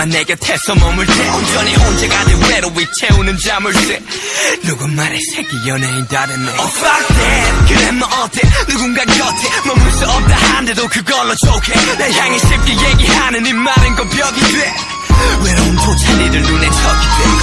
녀석만 내 곁에서 머물 때 온전히 혼자가 돼 외로이 채우는 자물쇠 누구 말에 새끼 연예인 다르네 Oh fuck that. 그래 뭐 어때? 누군가 곁에 머물 수 없다 한데도 그걸로 좋게 날 향해 쉽게 얘기하는 이 말은 건 벽이 돼. 외로움조차 니들 눈에 적이 돼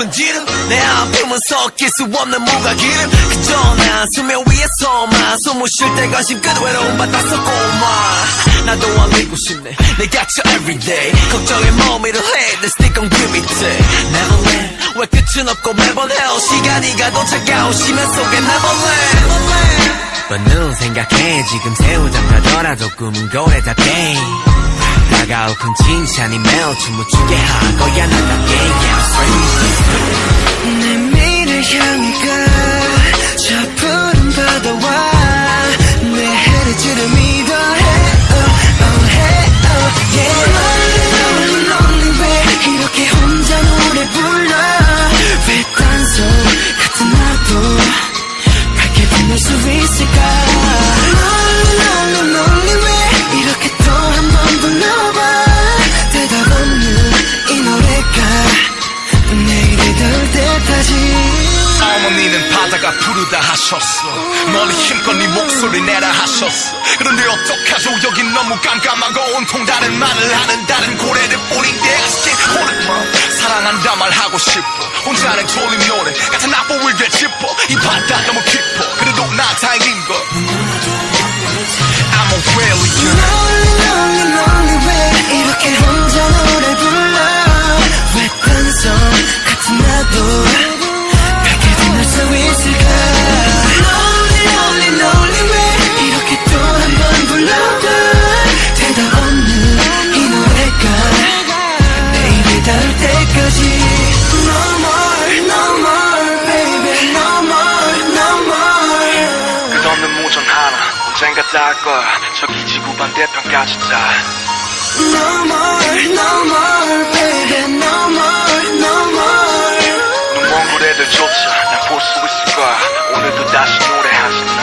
얼마나 슬픈지는 내 아픔은 섞일 수 없는 무가기름. 그저 난 수면 위에서만 숨을 쉴때 관심 끝 외로움 받아서 고마. 나도 알리고 싶네. 내가 저 everyday. 걱정에 머미를 해. Let's stick on give me day. Neverland 왜 끝은 없고 매번 해오 시간이 가도 차가운 심연 속에 Neverland 뻔는 생각해. 지금 새우잡하더라도 꿈은 고래다 게 다가올 큰 칭찬이 매우 춤을 추게 할 거야 나답게 yeah, 어머니는 바다가 부르다 하셨어 멀리 힘껏 네 목소리 내라 하셨어 그런데 어떡하죠 여긴 너무 깜깜하고 온통 다른 말을 하는 다른 고래들 뿐인데 아직 오늘만 사랑한다 말하고 싶어. 혼자는 졸린 노래 같은 악보를 되짚어. 이 바다 너무 깊어. 그래도 나 다행인 걸 I'm a failure 언젠가 닿을 거야 저기 지구 반대편까지 다 No more, no more, baby, no more, no more. 눈먼 고래들조차 날볼수 있을 거야. 오늘도 다시 노래하지 나